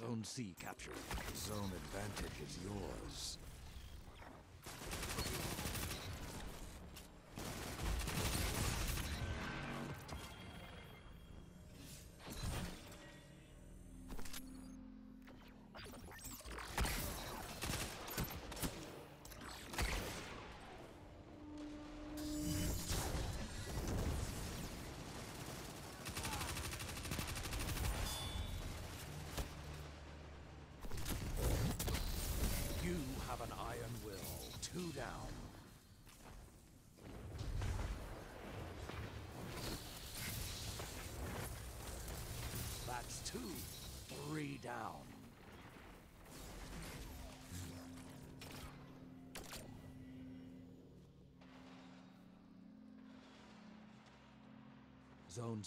Zone C captured. Zone advantage is yours. Have an iron will. Two down. That's two. Three down. Zone